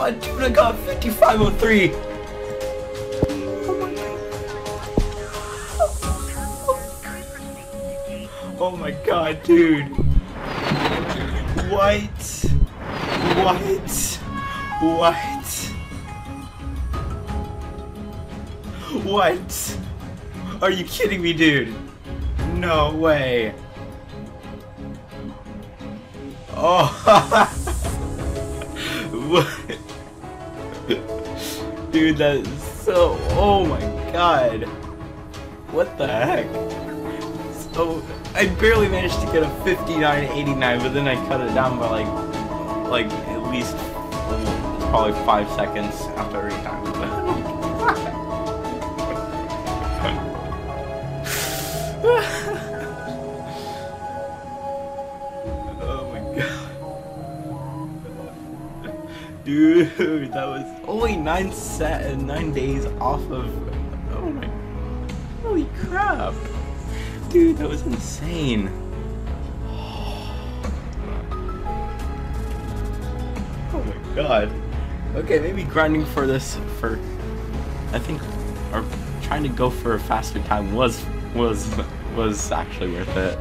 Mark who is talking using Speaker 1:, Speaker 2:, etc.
Speaker 1: 5503. Oh my god, dude. What? What? What? What? Are you kidding me, dude? No way. Oh. What? Dude, that is so. Oh my god. What the heck? So, I barely managed to get a 59.89, but then I cut it down by like, like at least probably five seconds after every time. Dude, that was only nine set and nine days off of. Oh my. Holy crap. Dude, that was insane. Oh my god. Okay, maybe grinding for this for I think or trying to go for a faster time was was was actually worth it.